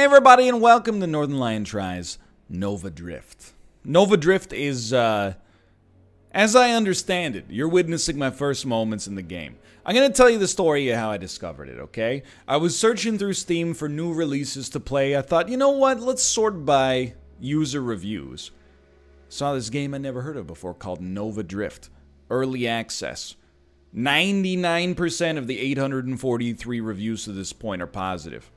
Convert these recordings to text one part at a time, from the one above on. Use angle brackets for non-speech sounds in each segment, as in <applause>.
Everybody and welcome to Northernlion Tries Nova Drift. Nova Drift is, uh, as I understand it, you're witnessing my first moments in the game. I'm going to tell you the story of how I discovered it, okay? I was searching through Steam for new releases to play. I thought, you know what, let's sort by user reviews. Saw this game I never heard of before called Nova Drift. Early access. 99% of the 843 reviews to this point are positive.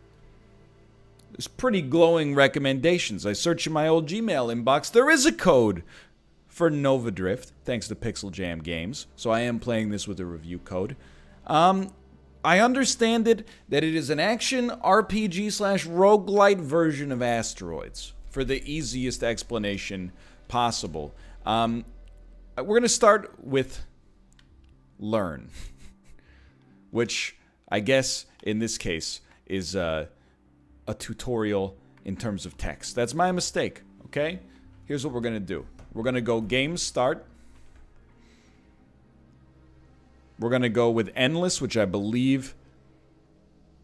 There's pretty glowing recommendations. I search in my old Gmail inbox. There is a code for Nova Drift, thanks to Pixeljam Games. So I am playing this with a review code. Um, I understand it that it is an action RPG slash roguelite version of Asteroids for the easiest explanation possible. Um, we're going to start with learn, <laughs> which I guess in this case is uh, a tutorial in terms of text. That's my mistake, okay? Here's what we're to do. We're to go game start. We're to go with endless, which I believe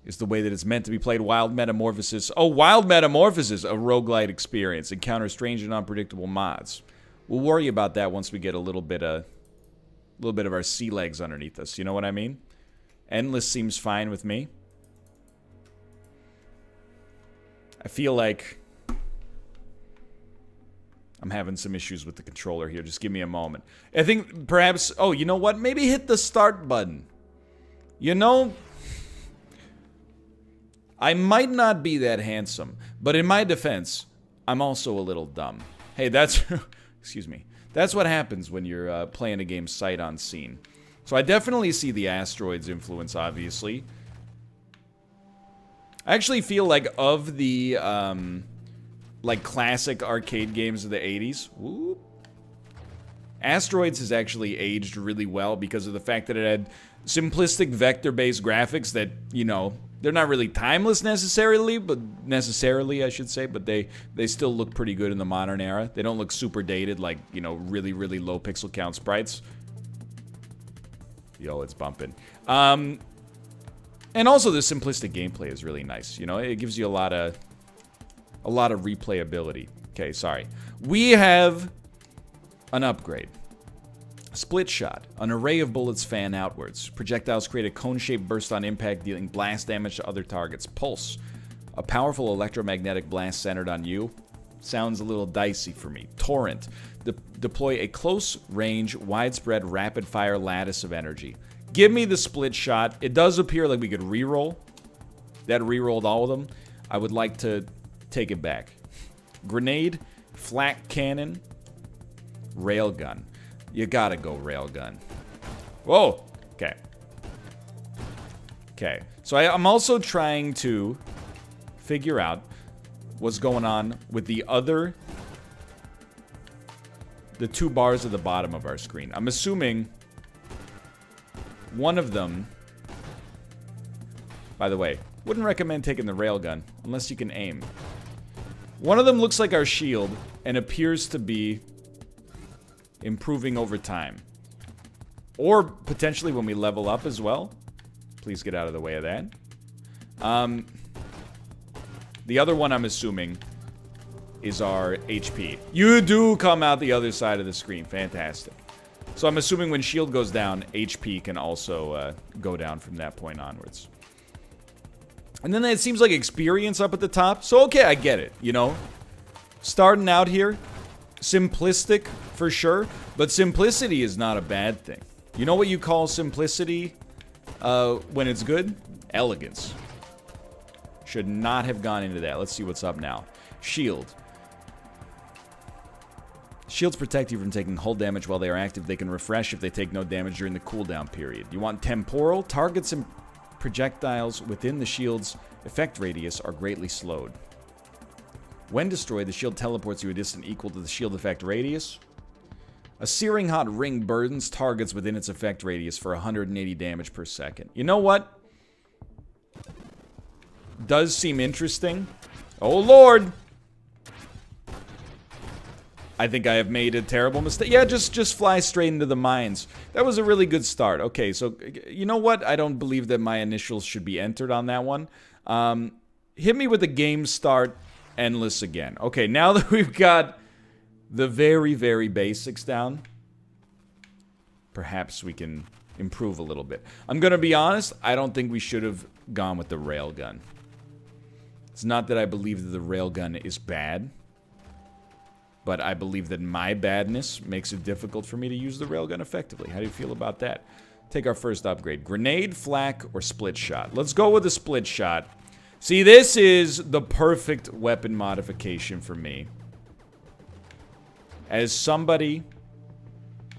is the way that it's meant to be played. Wild Metamorphosis. Oh, Wild Metamorphosis, a roguelite experience. Encounter strange and unpredictable mods. We'll worry about that once we get a little bit of, a little bit of our sea legs underneath us. You know what I mean? Endless seems fine with me. I feel like I'm having some issues with the controller here. Just give me a moment. I think perhaps, oh, you know what? Maybe hit the start button. You know, I might not be that handsome, but in my defense, I'm also a little dumb. Hey, that's, <laughs> excuse me, that's what happens when you're uh, playing a game sight unseen. So I definitely see the asteroids influence, obviously. I actually feel like of the um, like classic arcade games of the 80s, whoop, Asteroids has actually aged really well because of the fact that it had simplistic vector-based graphics that, you know, they're not really timeless necessarily, but necessarily I should say, but they they still look pretty good in the modern era. They don't look super dated like, you know, really really low pixel count sprites. Yo, it's bumping. Um, and also the simplistic gameplay is really nice. You know, it gives you a lot of a lot of replayability. Okay, sorry. We have an upgrade. Split shot. An array of bullets fan outwards. Projectiles create a cone-shaped burst on impact, dealing blast damage to other targets. Pulse. A powerful electromagnetic blast centered on you. Sounds a little dicey for me. Torrent. De deploy a close-range, widespread, rapid-fire lattice of energy. Give me the split shot. It does appear like we could re-roll. That re-rolled all of them. I would like to take it back. Grenade, flak cannon, railgun. You gotta go railgun. Whoa! Okay. Okay. So I, I'm also trying to figure out what's going on with the other... The two bars at the bottom of our screen. I'm assuming one of them... By the way, wouldn't recommend taking the railgun, unless you can aim. One of them looks like our shield, and appears to be improving over time. Or potentially when we level up as well. Please get out of the way of that. Um, the other one I'm assuming is our HP. You do come out the other side of the screen. Fantastic. So I'm assuming when shield goes down, HP can also uh, go down from that point onwards. And then it seems like experience up at the top. So, okay, I get it, you know? Starting out here, simplistic for sure, but simplicity is not a bad thing. You know what you call simplicity uh, when it's good? Elegance. Should not have gone into that. Let's see what's up now. Shield. Shields protect you from taking hull damage while they are active. They can refresh if they take no damage during the cooldown period. You want temporal? Targets and projectiles within the shield's effect radius are greatly slowed. When destroyed, the shield teleports you a distance equal to the shield effect radius. A searing hot ring burdens targets within its effect radius for 180 damage per second. You know what? Does seem interesting. Oh lord! I think I have made a terrible mistake. Yeah, just just fly straight into the mines. That was a really good start. Okay, so you know what? I don't believe that my initials should be entered on that one. Um, hit me with the game start endless again. Okay, now <laughs> that we've got the very, very basics down, perhaps we can improve a little bit. I'm going to be honest, I don't think we should have gone with the railgun. It's not that I believe that the railgun is bad, but I believe that my badness makes it difficult for me to use the railgun effectively. How do you feel about that? Take our first upgrade. Grenade, flak, or split shot. Let's go with the split shot. See, this is the perfect weapon modification for me. As somebody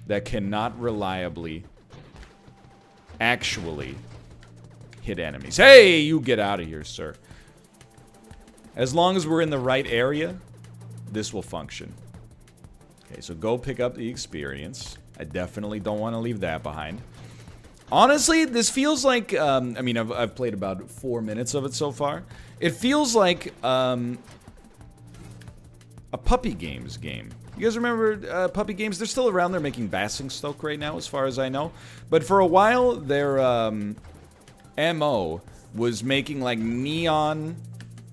that cannot reliably actually hit enemies. Hey, you get out of here, sir. As long as we're in the right area, this will function. Okay, so go pick up the experience. I definitely don't want to leave that behind. Honestly, this feels like, um, I mean, I've, I've, played about four minutes of it so far. It feels like um, a Puppy Games game. You guys remember uh, Puppy Games? They're still around. They're making Basingstoke right now, as far as I know. But for a while, their um, MO was making like neon,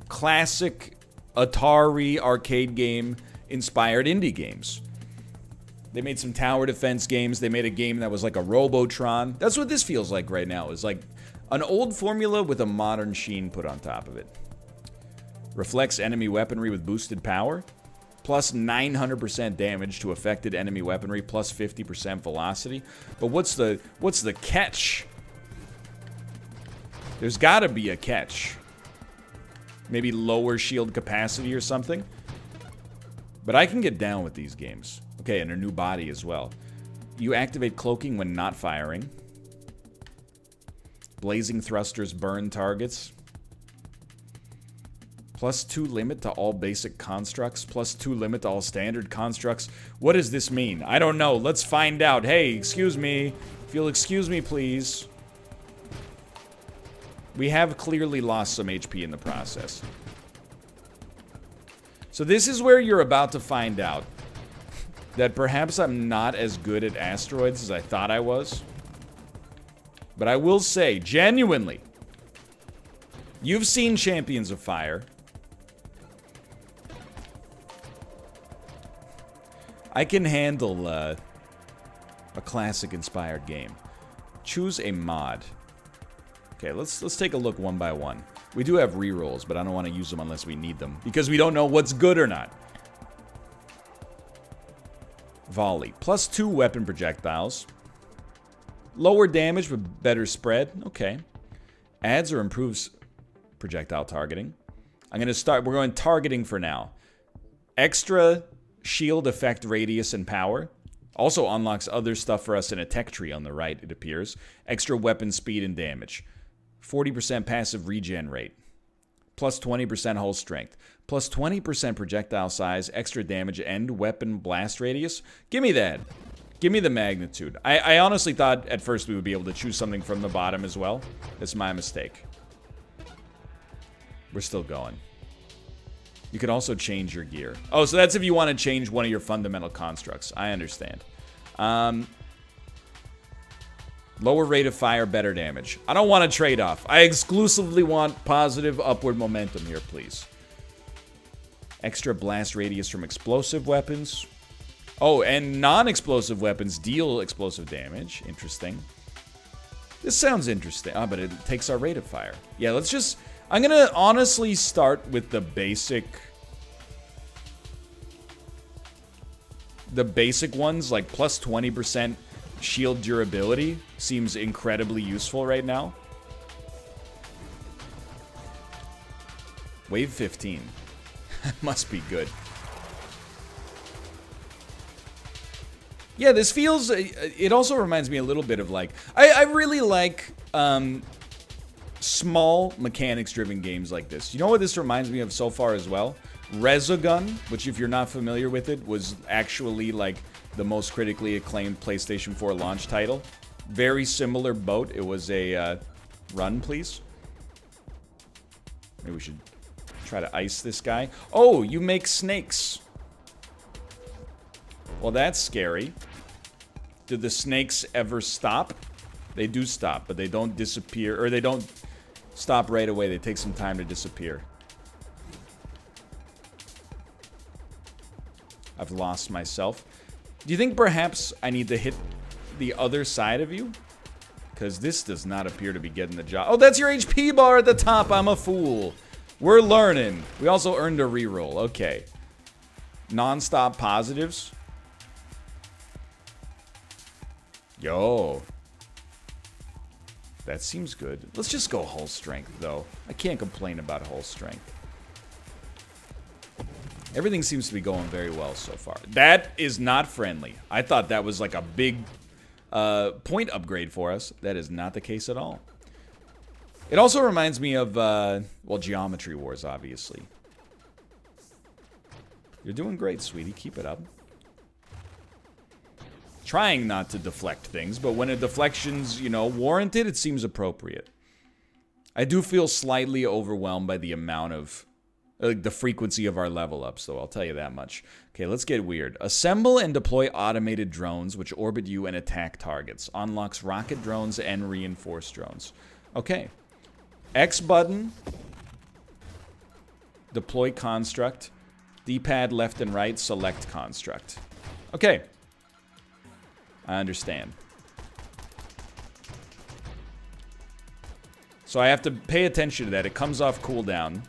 classic Atari arcade game inspired indie games. They made some tower defense games. They made a game that was like a Robotron. That's what this feels like right now. Is like an old formula with a modern sheen put on top of it. Reflects enemy weaponry with boosted power. Plus 900% damage to affected enemy weaponry. Plus 50% velocity. But what's the what's the catch? There's got to be a catch. Maybe lower shield capacity or something. But I can get down with these games. Okay, and a new body as well. You activate cloaking when not firing. Blazing thrusters burn targets. Plus 2 limit to all basic constructs. Plus 2 limit to all standard constructs. What does this mean? I don't know. Let's find out. Hey, excuse me. If you'll excuse me, please. We have clearly lost some HP in the process. So this is where you're about to find out that perhaps I'm not as good at asteroids as I thought I was. But I will say, genuinely, you've seen Champions of Fire. I can handle uh, a classic-inspired game. Choose a mod. Okay, let's let's take a look one by one. We do have rerolls, but I don't want to use them unless we need them because we don't know what's good or not. Volley. Plus two weapon projectiles. Lower damage but better spread. Okay. Adds or improves projectile targeting. I'm going to start. We're going targeting for now. Extra shield effect radius and power. Also unlocks other stuff for us in a tech tree on the right, it appears. Extra weapon speed and damage. 40% passive regen rate plus 20% hull strength, plus 20% projectile size, extra damage, and weapon blast radius. Give me that. Give me the magnitude. I, I honestly thought at first we would be able to choose something from the bottom as well. That's my mistake. We're still going. You can also change your gear. Oh, so that's if you want to change one of your fundamental constructs. I understand. Um, Lower rate of fire, better damage. I don't want a trade-off. I exclusively want positive upward momentum here, please. Extra blast radius from explosive weapons. Oh, and non-explosive weapons deal explosive damage. Interesting. This sounds interesting. Ah, but it takes our rate of fire. Yeah, let's just... I'm gonna honestly start with the basic... The basic ones, like plus 20% shield durability seems incredibly useful right now. Wave 15. <laughs> Must be good. Yeah, this feels... Uh, it also reminds me a little bit of like... I, I really like um, small mechanics-driven games like this. You know what this reminds me of so far as well? Resogun, which if you're not familiar with it, was actually like the most critically acclaimed PlayStation 4 launch title. Very similar boat. It was a uh, run, please. Maybe we should try to ice this guy. Oh, you make snakes. Well, that's scary. Did the snakes ever stop? They do stop, but they don't disappear, or they don't stop right away. They take some time to disappear. I've lost myself. Do you think perhaps I need to hit the other side of you? Because this does not appear to be getting the job. Oh, that's your HP bar at the top. I'm a fool. We're learning. We also earned a reroll. Okay. Non-stop positives. Yo. That seems good. Let's just go hull strength, though. I can't complain about hull strength. Everything seems to be going very well so far. That is not friendly. I thought that was like a big uh, point upgrade for us. That is not the case at all. It also reminds me of, uh, well, Geometry Wars, obviously. You're doing great, sweetie. Keep it up trying not to deflect things, but when a deflection's, you know, warranted, it seems appropriate. I do feel slightly overwhelmed by the amount of like the frequency of our level ups, though, I'll tell you that much. Okay, let's get weird. Assemble and deploy automated drones which orbit you and attack targets. Unlocks rocket drones and reinforced drones. Okay. X button. Deploy construct. D-pad left and right, select construct. Okay. I understand. So I have to pay attention to that. It comes off cooldown.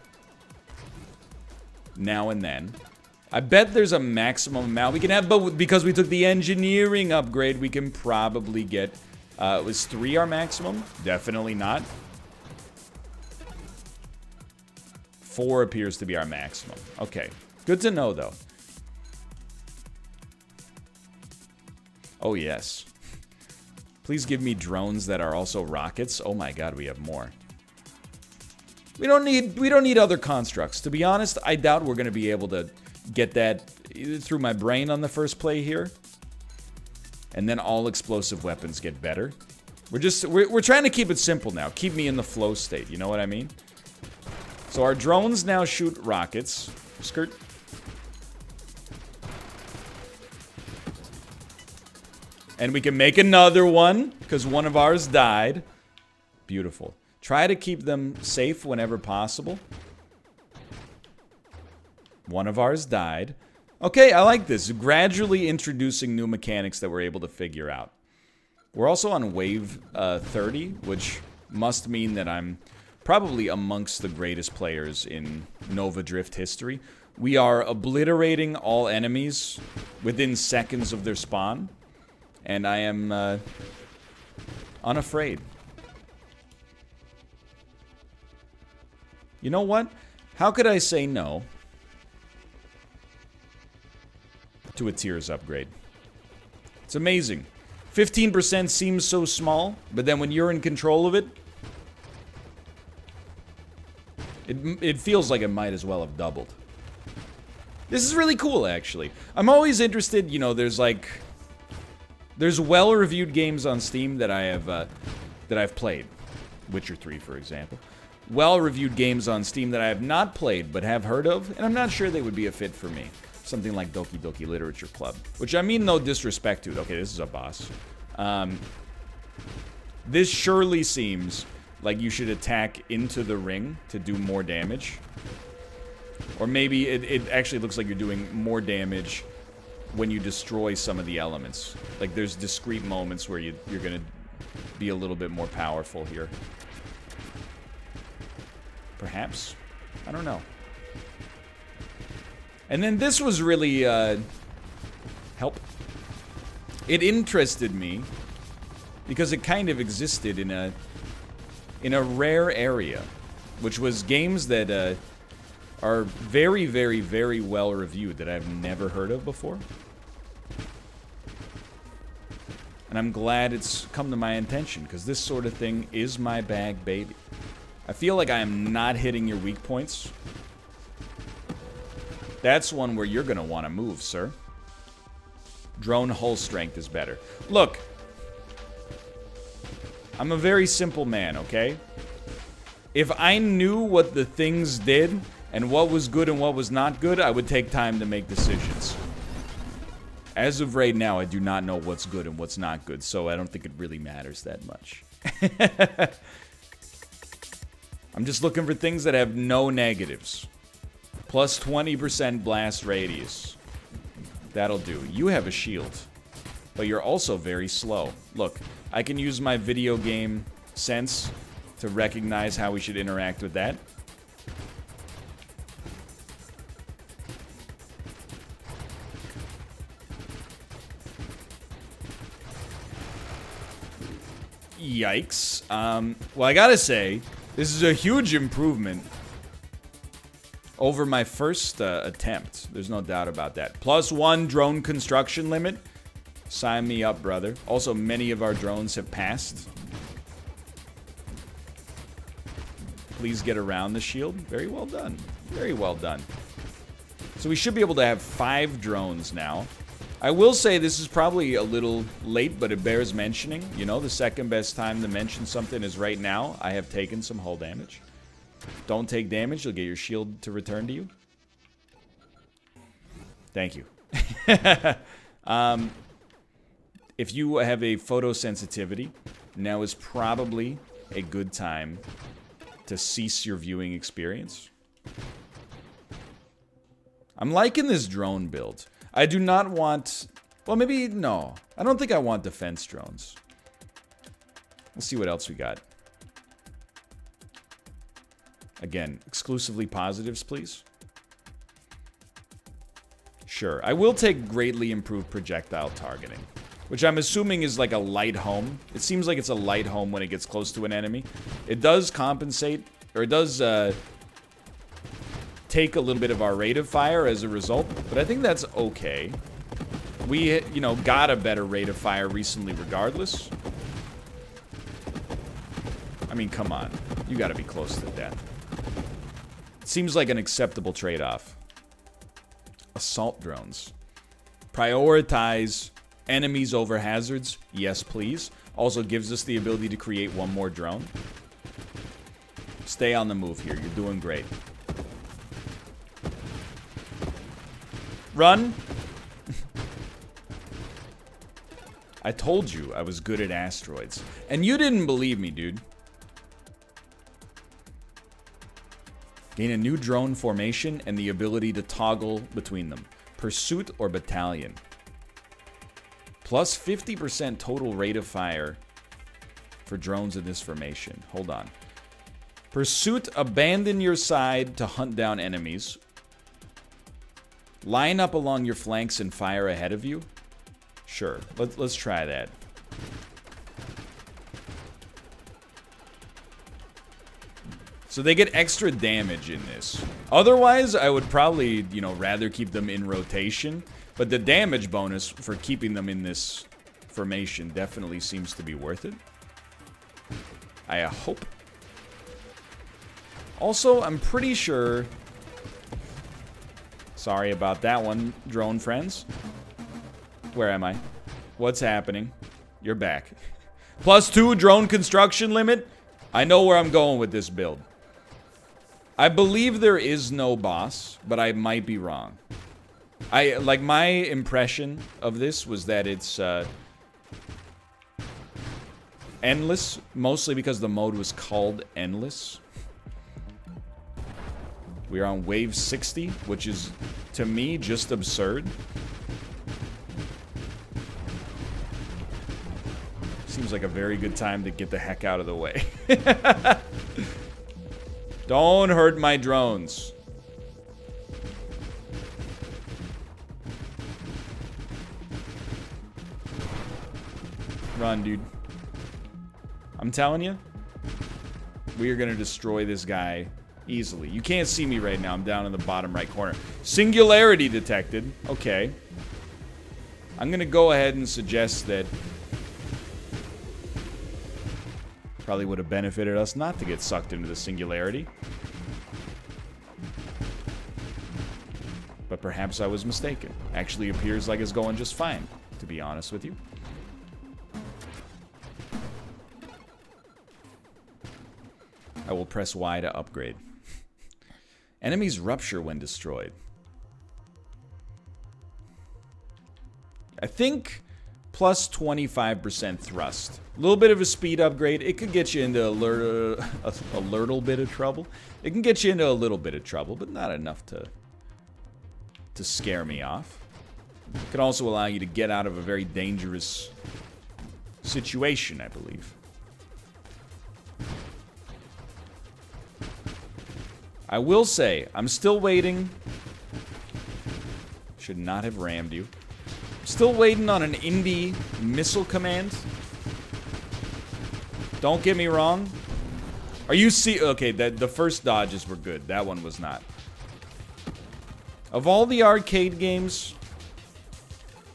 Now and then. I bet there's a maximum amount we can have, but because we took the engineering upgrade, we can probably get... Uh, was three our maximum? Definitely not. Four appears to be our maximum. Okay. Good to know, though. Oh, yes. <laughs> Please give me drones that are also rockets. Oh my god, we have more. We don't need we don't need other constructs. To be honest, I doubt we're going to be able to get that through my brain on the first play here. And then all explosive weapons get better. We're just we're, we're trying to keep it simple now. Keep me in the flow state, you know what I mean? So our drones now shoot rockets. Skirt And we can make another one, because one of ours died. Beautiful. Try to keep them safe whenever possible. One of ours died. Okay, I like this. Gradually introducing new mechanics that we're able to figure out. We're also on wave uh, 30, which must mean that I'm probably amongst the greatest players in Nova Drift history. We are obliterating all enemies within seconds of their spawn and I am uh, unafraid. You know what? How could I say no to a Tears upgrade? It's amazing. 15% seems so small, but then when you're in control of it, it, it feels like it might as well have doubled. This is really cool, actually. I'm always interested, you know, there's like there's well-reviewed games on Steam that I have uh, that I've played. Witcher 3, for example. Well-reviewed games on Steam that I have not played but have heard of, and I'm not sure they would be a fit for me. Something like Doki Doki Literature Club, which I mean no disrespect to. Okay, this is a boss. Um, this surely seems like you should attack into the ring to do more damage. Or maybe it, it actually looks like you're doing more damage when you destroy some of the elements. Like there's discrete moments where you, you're going to be a little bit more powerful here. Perhaps? I don't know. And then this was really, uh, help. It interested me because it kind of existed in a, in a rare area, which was games that, uh, are very, very, very well reviewed that I've never heard of before. And I'm glad it's come to my attention, because this sort of thing is my bag, baby. I feel like I am not hitting your weak points. That's one where you're going to want to move, sir. Drone hull strength is better. Look. I'm a very simple man, okay? If I knew what the things did and what was good and what was not good, I would take time to make decisions. As of right now, I do not know what's good and what's not good, so I don't think it really matters that much. <laughs> I'm just looking for things that have no negatives. Plus 20% blast radius. That'll do. You have a shield. But you're also very slow. Look, I can use my video game sense to recognize how we should interact with that. Yikes. Um, well, I gotta say, this is a huge improvement over my first uh, attempt. There's no doubt about that. Plus one drone construction limit. Sign me up, brother. Also, many of our drones have passed. Please get around the shield. Very well done. Very well done. So we should be able to have five drones now. I will say this is probably a little late, but it bears mentioning. You know, the second best time to mention something is right now. I have taken some hull damage. Don't take damage. You'll get your shield to return to you. Thank you. <laughs> um, if you have a photosensitivity, now is probably a good time to cease your viewing experience. I'm liking this drone build. I do not want... Well, maybe... No. I don't think I want defense drones. Let's see what else we got. Again, exclusively positives, please. Sure. I will take greatly improved projectile targeting. Which I'm assuming is like a light home. It seems like it's a light home when it gets close to an enemy. It does compensate, or it does uh, take a little bit of our rate of fire as a result, but I think that's okay. We, you know, got a better rate of fire recently regardless. I mean, come on. You gotta be close to death. Seems like an acceptable trade-off. Assault drones. Prioritize Enemies over hazards, yes please. Also gives us the ability to create one more drone. Stay on the move here, you're doing great. Run! I told you I was good at asteroids. And you didn't believe me, dude. Gain a new drone formation and the ability to toggle between them. Pursuit or Battalion. Plus 50% total rate of fire for drones in this formation. Hold on. Pursuit, abandon your side to hunt down enemies. Line up along your flanks and fire ahead of you. Sure, Let, let's try that. So they get extra damage in this. Otherwise, I would probably, you know, rather keep them in rotation. But the damage bonus for keeping them in this formation definitely seems to be worth it. I hope. Also, I'm pretty sure... Sorry about that one, drone friends. Where am I? What's happening? You're back. <laughs> Plus two drone construction limit? I know where I'm going with this build. I believe there is no boss, but I might be wrong. I like my impression of this was that it's uh, endless, mostly because the mode was called endless. We are on wave 60, which is to me just absurd. Seems like a very good time to get the heck out of the way. <laughs> Don't hurt my drones. Run, dude. I'm telling you, we are going to destroy this guy easily. You can't see me right now. I'm down in the bottom right corner. Singularity detected. Okay. I'm going to go ahead and suggest that probably would have benefited us not to get sucked into the singularity. But perhaps I was mistaken. Actually appears like it's going just fine, to be honest with you. I will press Y to upgrade. Enemies rupture when destroyed. I think plus 25% thrust. A little bit of a speed upgrade. It could get you into a, <laughs> a, a little bit of trouble. It can get you into a little bit of trouble, but not enough to, to scare me off. It can also allow you to get out of a very dangerous situation, I believe. I will say, I'm still waiting. Should not have rammed you. Still waiting on an indie missile command. Don't get me wrong. Are you see? Okay, that the first dodges were good. That one was not. Of all the arcade games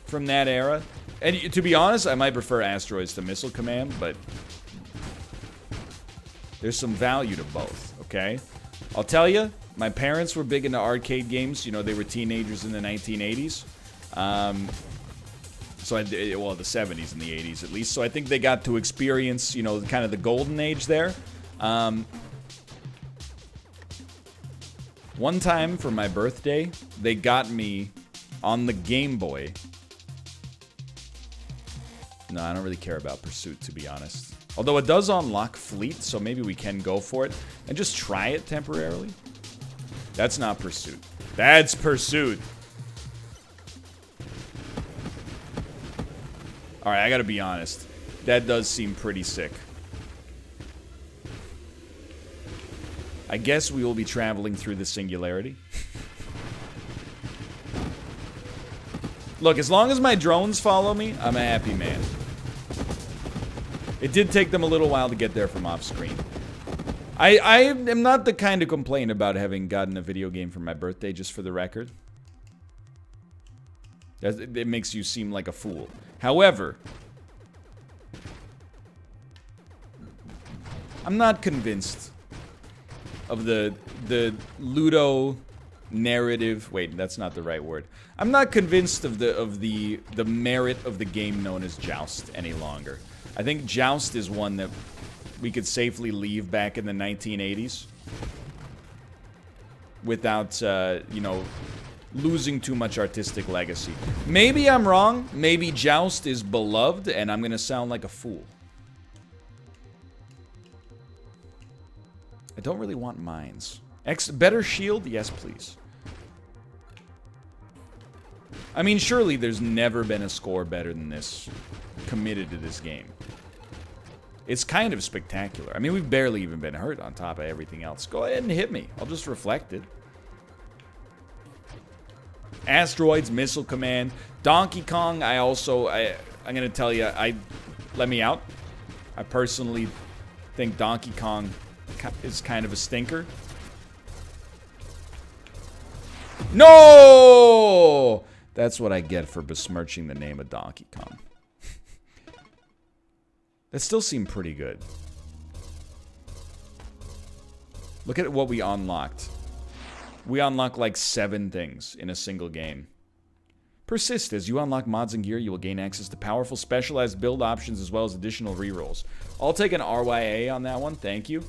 from that era, and to be honest, I might prefer Asteroids to Missile Command, but there's some value to both, okay? I'll tell you, my parents were big into arcade games. You know, they were teenagers in the 1980s. Um, so, I, well, the 70s and the 80s at least. So I think they got to experience, you know, kind of the golden age there. Um, one time for my birthday, they got me on the Game Boy. No, I don't really care about Pursuit, to be honest. Although it does unlock Fleet, so maybe we can go for it and just try it temporarily. That's not Pursuit. That's Pursuit. Alright, I gotta be honest. That does seem pretty sick. I guess we will be traveling through the singularity. <laughs> Look, as long as my drones follow me, I'm a happy man. It did take them a little while to get there from off screen. I, I am not the kind to complain about having gotten a video game for my birthday, just for the record. It makes you seem like a fool. However, I'm not convinced of the the Ludo narrative. Wait, that's not the right word. I'm not convinced of the of the the merit of the game known as Joust any longer. I think Joust is one that we could safely leave back in the 1980s without, uh, you know, losing too much artistic legacy. Maybe I'm wrong. Maybe Joust is beloved, and I'm going to sound like a fool. I don't really want mines. X better shield? Yes, please. I mean, surely there's never been a score better than this committed to this game. It's kind of spectacular. I mean, we've barely even been hurt on top of everything else. Go ahead and hit me. I'll just reflect it. Asteroids, Missile Command. Donkey Kong, I also... I, I'm going to tell you, I... Let me out. I personally think Donkey Kong is kind of a stinker. No! That's what I get for besmirching the name of Donkey Kong. That still seemed pretty good. Look at what we unlocked. We unlock like seven things in a single game. Persist. As you unlock mods and gear, you will gain access to powerful specialized build options as well as additional rerolls. I'll take an RYA on that one. Thank you.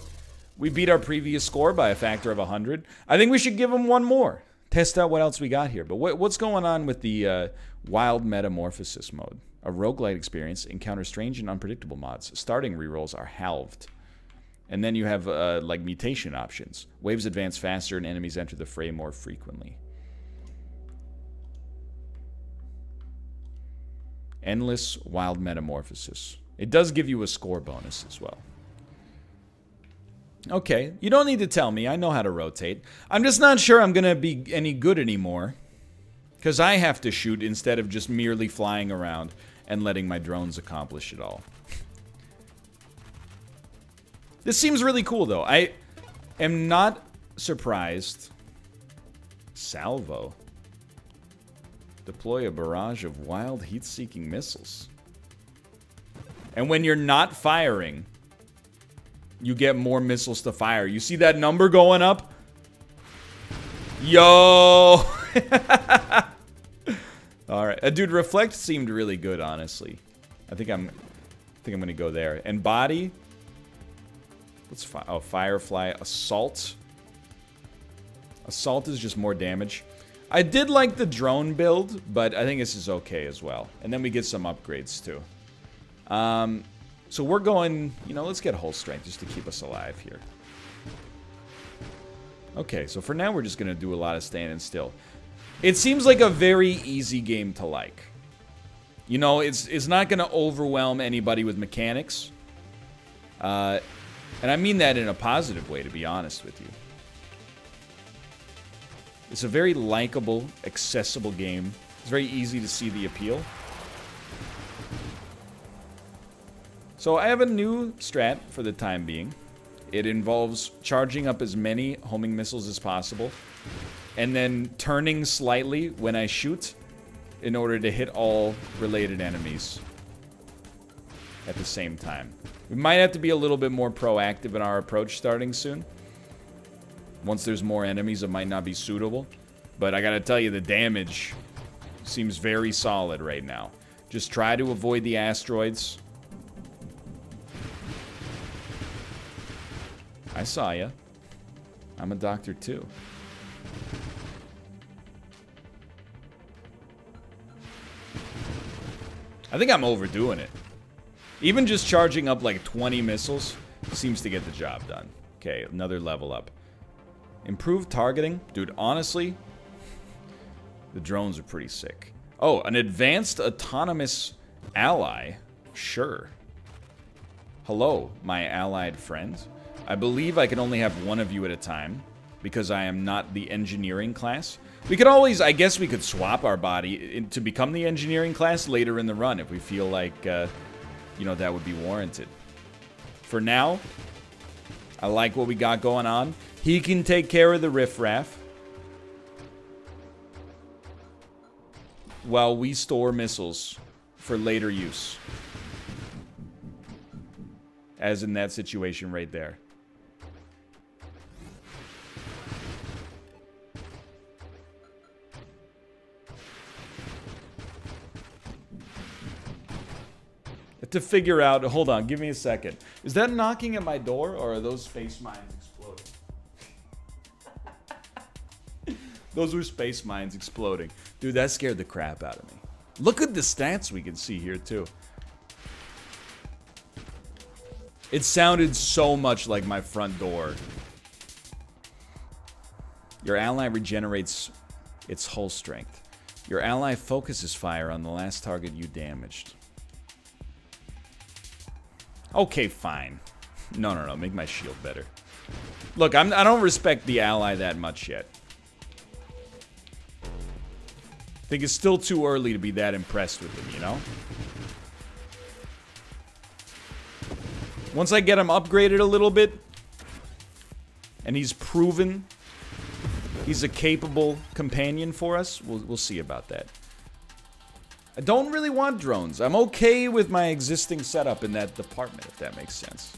We beat our previous score by a factor of 100. I think we should give them one more test out what else we got here. But what, what's going on with the uh, Wild Metamorphosis mode? A roguelite experience encounters strange and unpredictable mods. Starting rerolls are halved. And then you have uh, like mutation options. Waves advance faster and enemies enter the fray more frequently. Endless Wild Metamorphosis. It does give you a score bonus as well. Okay, you don't need to tell me. I know how to rotate. I'm just not sure I'm going to be any good anymore. Because I have to shoot instead of just merely flying around and letting my drones accomplish it all. this seems really cool, though. I am not surprised. Salvo. Deploy a barrage of wild heat-seeking missiles. And when you're not firing, you get more missiles to fire. You see that number going up? Yo! <laughs> All right, uh, dude. Reflect seemed really good, honestly. I think I'm, I think I'm gonna go there. And body. Let's fi oh Firefly Assault. Assault is just more damage. I did like the drone build, but I think this is okay as well. And then we get some upgrades too. Um, so we're going, you know, let's get hull strength just to keep us alive here. Okay, so for now we're just going to do a lot of standing still. It seems like a very easy game to like. You know, it's, it's not going to overwhelm anybody with mechanics. Uh, and I mean that in a positive way, to be honest with you. It's a very likable, accessible game. It's very easy to see the appeal. So I have a new strat for the time being. It involves charging up as many homing missiles as possible, and then turning slightly when I shoot in order to hit all related enemies at the same time. We might have to be a little bit more proactive in our approach starting soon. Once there's more enemies, it might not be suitable. But I gotta tell you, the damage seems very solid right now. Just try to avoid the asteroids. I saw ya. I'm a doctor too. I think I'm overdoing it. Even just charging up like 20 missiles seems to get the job done. Okay, another level up. Improved targeting? Dude, honestly, the drones are pretty sick. Oh, an advanced autonomous ally? Sure. Hello, my allied friends. I believe I can only have one of you at a time because I am not the engineering class. We could always, I guess we could swap our body to become the engineering class later in the run if we feel like, uh, you know, that would be warranted. For now, I like what we got going on. He can take care of the riffraff. While we store missiles for later use. As in that situation right there. To figure out. Hold on, give me a second. Is that knocking at my door, or are those space mines exploding? <laughs> those were space mines exploding. Dude, that scared the crap out of me. Look at the stats we can see here, too. It sounded so much like my front door. Your ally regenerates its hull strength. Your ally focuses fire on the last target you damaged. Okay, fine. No, no, no. Make my shield better. Look, I'm, I don't respect the ally that much yet. I think it's still too early to be that impressed with him, you know? Once I get him upgraded a little bit, and he's proven he's a capable companion for us, we'll, we'll see about that. I don't really want drones. I'm okay with my existing setup in that department, if that makes sense.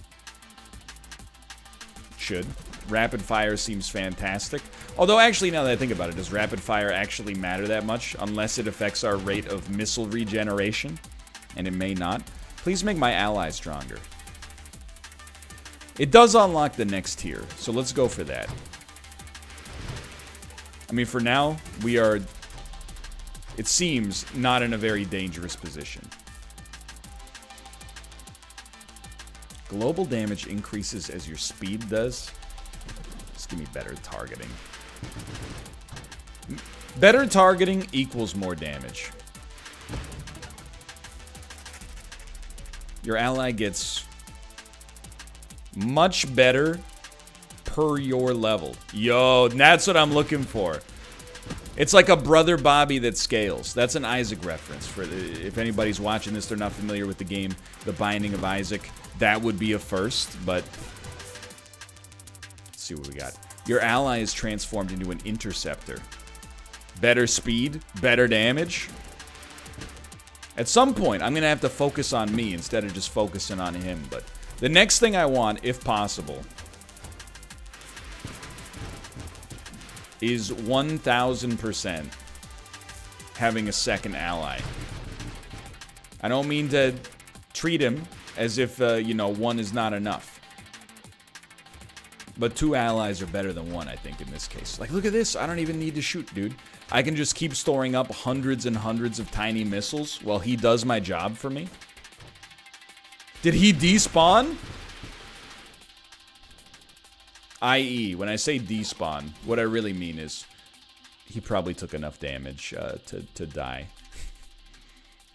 Should. Rapid fire seems fantastic. Although, actually, now that I think about it, does rapid fire actually matter that much? Unless it affects our rate of missile regeneration. And it may not. Please make my ally stronger. It does unlock the next tier, so let's go for that. I mean, for now, we are it seems, not in a very dangerous position. Global damage increases as your speed does. Just give me better targeting. Better targeting equals more damage. Your ally gets much better per your level. Yo, that's what I'm looking for. It's like a brother Bobby that scales. That's an Isaac reference. For the, if anybody's watching this, they're not familiar with the game, The Binding of Isaac. That would be a first, but let's see what we got. Your ally is transformed into an interceptor. Better speed, better damage. At some point, I'm gonna have to focus on me instead of just focusing on him. But the next thing I want, if possible, is 1000% having a second ally. I don't mean to treat him as if, uh, you know, one is not enough. But two allies are better than one, I think, in this case. Like, look at this. I don't even need to shoot, dude. I can just keep storing up hundreds and hundreds of tiny missiles while he does my job for me. Did he despawn? I.e., when I say despawn, what I really mean is he probably took enough damage uh, to, to die. <laughs>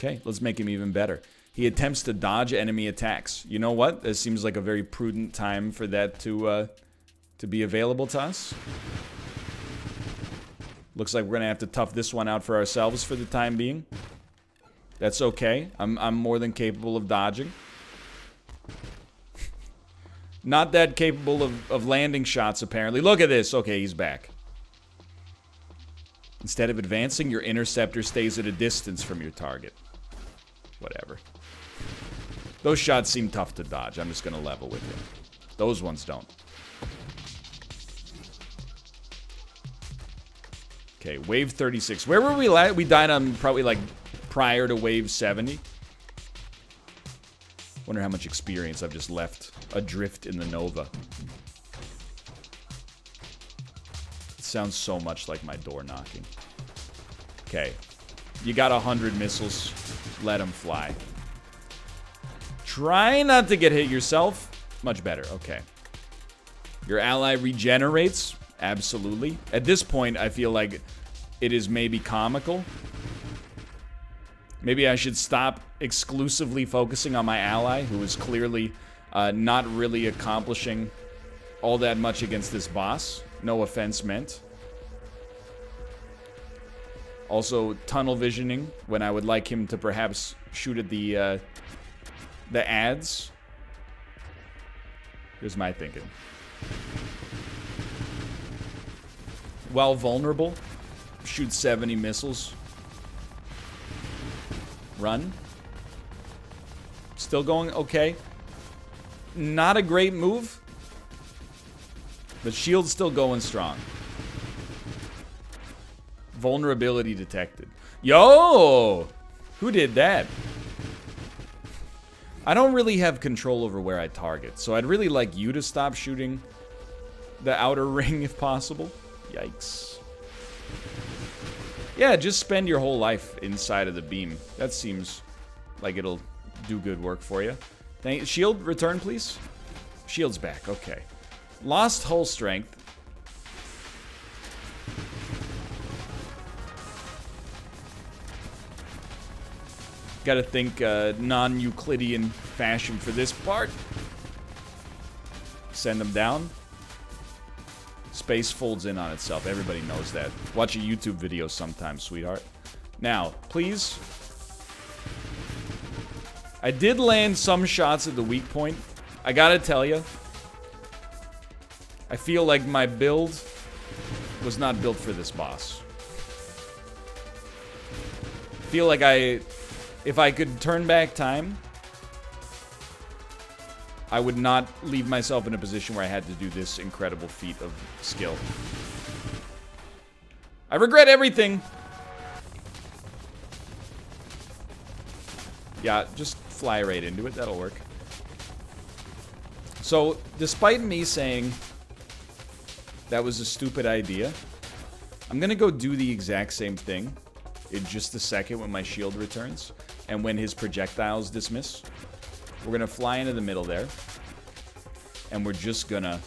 Okay, let's make him even better. He attempts to dodge enemy attacks. You know what? This seems like a very prudent time for that to uh, to be available to us. Looks like we're gonna have to tough this one out for ourselves for the time being. That's okay. I'm I'm more than capable of dodging. Not that capable of, of landing shots, apparently. Look at this. Okay, he's back. Instead of advancing, your interceptor stays at a distance from your target. Whatever. Those shots seem tough to dodge. I'm just going to level with you. Those ones don't. Okay, wave 36. Where were we at? We died on probably like prior to wave 70. Wonder how much experience I've just left adrift in the Nova. It sounds so much like my door knocking. Okay. You got a hundred missiles. Let them fly. Try not to get hit yourself. Much better. Okay. Your ally regenerates. Absolutely. At this point, I feel like it is maybe comical. Maybe I should stop exclusively focusing on my ally, who is clearly uh, not really accomplishing all that much against this boss. No offense meant. Also, tunnel visioning when I would like him to perhaps shoot at the uh, the adds. Here's my thinking. While vulnerable, shoot 70 missiles. Run. Still going okay. Not a great move. But shield's still going strong. Vulnerability detected. Yo! Who did that? I don't really have control over where I target, so I'd really like you to stop shooting the outer <laughs> ring if possible. Yikes. Yeah, just spend your whole life inside of the beam. That seems like it'll do good work for you. Thank Shield, return, please. Shield's back. Okay. Lost hull strength. Gotta think uh, non-Euclidean fashion for this part. Send them down. Space folds in on itself. Everybody knows that. Watch a YouTube video sometime, sweetheart. Now, please I did land some shots at the weak point. I gotta tell you. I feel like my build was not built for this boss. I feel like I... If I could turn back time, I would not leave myself in a position where I had to do this incredible feat of skill. I regret everything. Yeah, just fly right into it. That'll work. So, despite me saying that was a stupid idea, I'm going to go do the exact same thing in just a second when my shield returns and when his projectiles dismiss. We're going to fly into the middle there. And we're just going to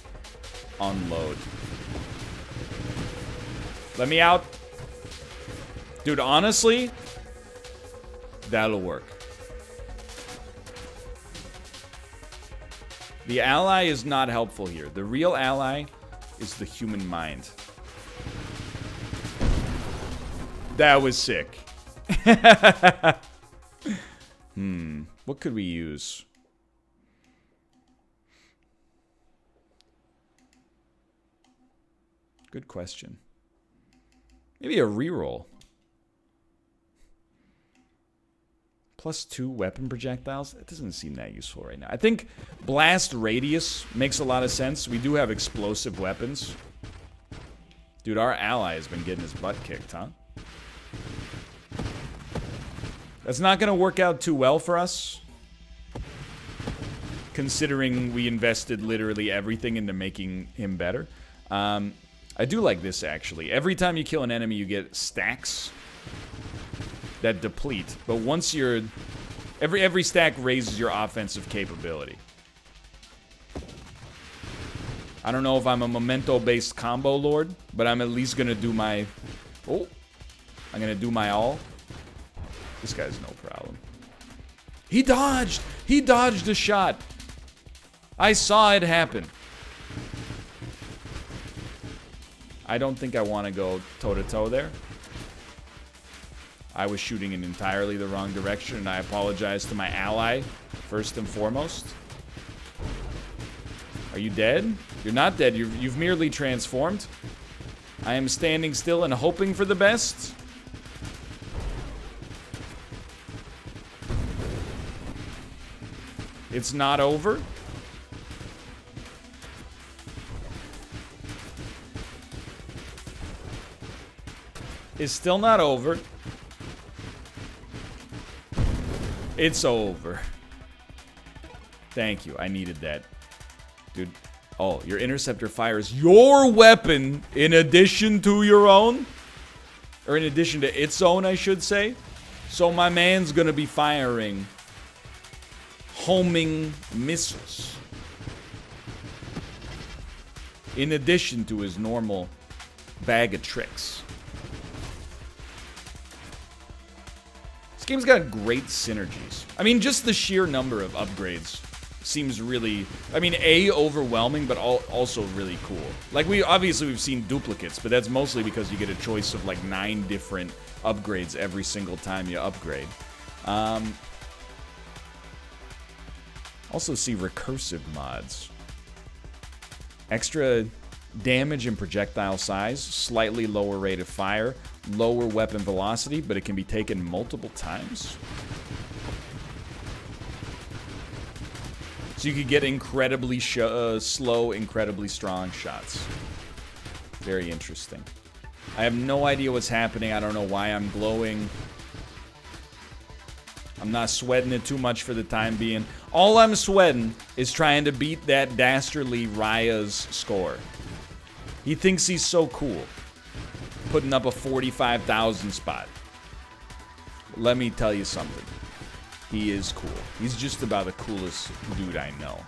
unload. Let me out. Dude, honestly, that'll work. The ally is not helpful here. The real ally is the human mind. That was sick. <laughs> hmm. What could we use? Good question. Maybe a reroll. Plus two weapon projectiles? It doesn't seem that useful right now. I think blast radius makes a lot of sense. We do have explosive weapons. Dude, our ally has been getting his butt kicked, huh? That's not going to work out too well for us. Considering we invested literally everything into making him better. Um, I do like this, actually. Every time you kill an enemy, you get stacks that deplete. But once you're... Every, every stack raises your offensive capability. I don't know if I'm a memento-based combo lord, but I'm at least going to do my Oh. I'm gonna do my all. This guy's no problem. He dodged! He dodged a shot. I saw it happen. I don't think I want to go toe-to-toe -to -toe there. I was shooting in entirely the wrong direction, and I apologize to my ally, first and foremost. Are you dead? You're not dead. You've, you've merely transformed. I am standing still and hoping for the best. It's not over. It's still not over. It's over. Thank you. I needed that. Dude. Oh, your interceptor fires your weapon in addition to your own? Or in addition to its own, I should say. So my man's gonna be firing homing missiles. In addition to his normal bag of tricks. This game's got great synergies. I mean, just the sheer number of upgrades seems really, I mean, A, overwhelming, but also really cool. Like, we, obviously we've seen duplicates, but that's mostly because you get a choice of like nine different upgrades every single time you upgrade. Um, also see recursive mods. Extra damage and projectile size, slightly lower rate of fire, lower weapon velocity, but it can be taken multiple times. So you could get incredibly uh, slow, incredibly strong shots. Very interesting. I have no idea what's happening. I don't know why I'm glowing. I'm not sweating it too much for the time being. All I'm sweating is trying to beat that dastardly Raya's score. He thinks he's so cool. Putting up a 45,000 spot. Let me tell you something. He is cool. He's just about the coolest dude I know.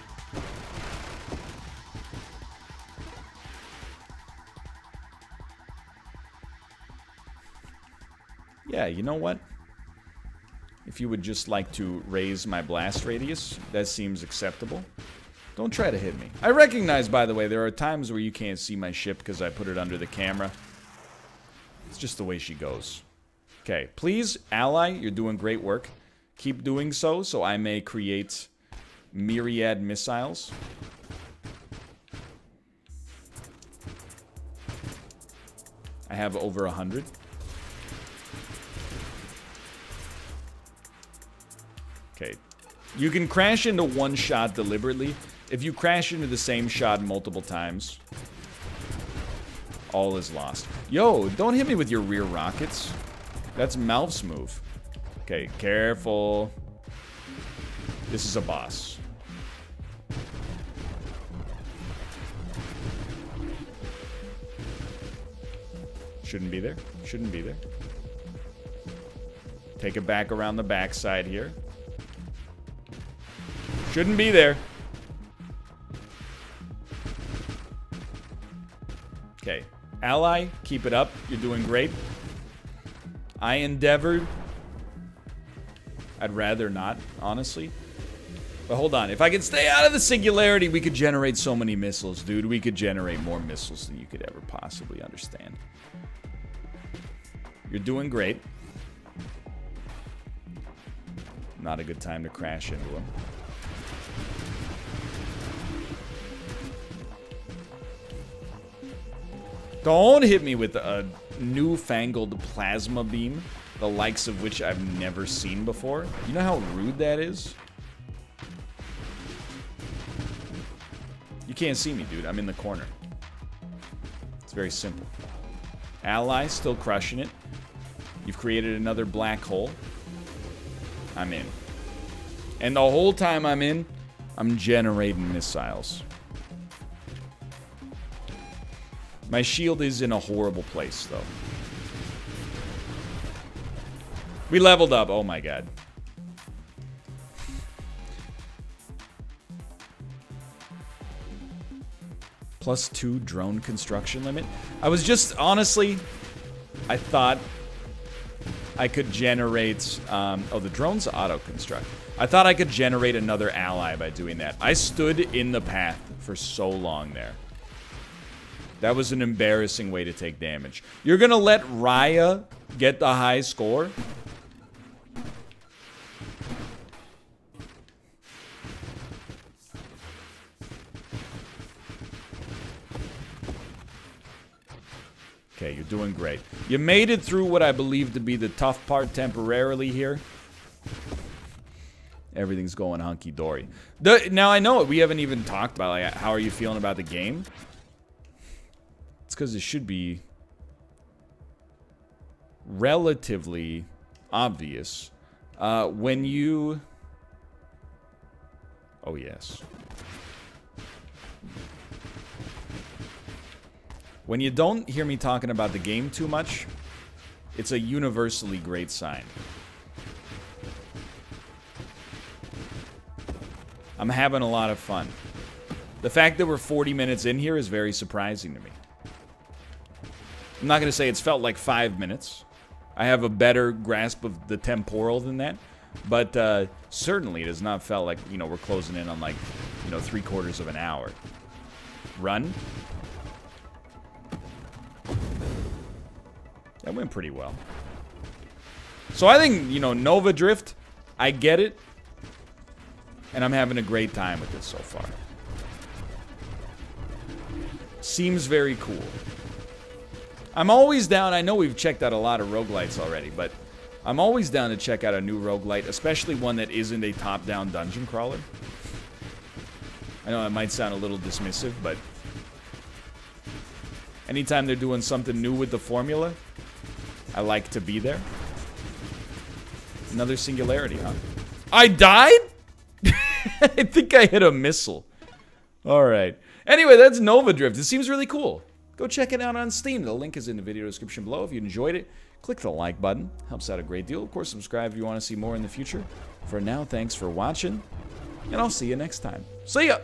Yeah, you know what? If you would just like to raise my blast radius, that seems acceptable. Don't try to hit me. I recognize, by the way, there are times where you can't see my ship because I put it under the camera. It's just the way she goes. Okay, please, ally, you're doing great work. Keep doing so, so I may create myriad missiles. I have over a hundred. You can crash into one shot deliberately. If you crash into the same shot multiple times, all is lost. Yo, don't hit me with your rear rockets. That's Malf's move. Okay, careful. This is a boss. Shouldn't be there. Shouldn't be there. Take it back around the backside here. Shouldn't be there. Okay. Ally, keep it up. You're doing great. I endeavored. I'd rather not, honestly. But hold on. If I could stay out of the singularity, we could generate so many missiles, dude. We could generate more missiles than you could ever possibly understand. You're doing great. Not a good time to crash into him. Don't hit me with a newfangled plasma beam, the likes of which I've never seen before. You know how rude that is? You can't see me, dude. I'm in the corner. It's very simple. Ally still crushing it. You've created another black hole. I'm in. And the whole time I'm in, I'm generating missiles. My shield is in a horrible place, though. We leveled up. Oh, my God. Plus two drone construction limit. I was just, honestly, I thought I could generate... Um, oh, the drone's auto-construct. I thought I could generate another ally by doing that. I stood in the path for so long there. That was an embarrassing way to take damage. You're gonna let Raya get the high score? Okay, you're doing great. You made it through what I believe to be the tough part temporarily here. Everything's going hunky-dory. Now, I know we haven't even talked about, like, how are you feeling about the game? It's because it should be relatively obvious. Uh, when you... Oh, yes. When you don't hear me talking about the game too much, it's a universally great sign. I'm having a lot of fun. The fact that we're 40 minutes in here is very surprising to me. I'm not going to say it's felt like five minutes. I have a better grasp of the temporal than that. But uh, certainly it has not felt like, you know, we're closing in on like, you know, three quarters of an hour. Run. That went pretty well. So I think, you know, Nova Drift, I get it. And I'm having a great time with this so far. Seems very cool. I'm always down. I know we've checked out a lot of roguelites already, but I'm always down to check out a new roguelite, especially one that isn't a top-down dungeon crawler. I know it might sound a little dismissive, but anytime they're doing something new with the formula, I like to be there. Another singularity, huh? I died? <laughs> I think I hit a missile. All right. Anyway, that's Nova Drift. It seems really cool. Go check it out on Steam. The link is in the video description below. If you enjoyed it, click the like button. Helps out a great deal. Of course, subscribe if you want to see more in the future. For now, thanks for watching, and I'll see you next time. See ya!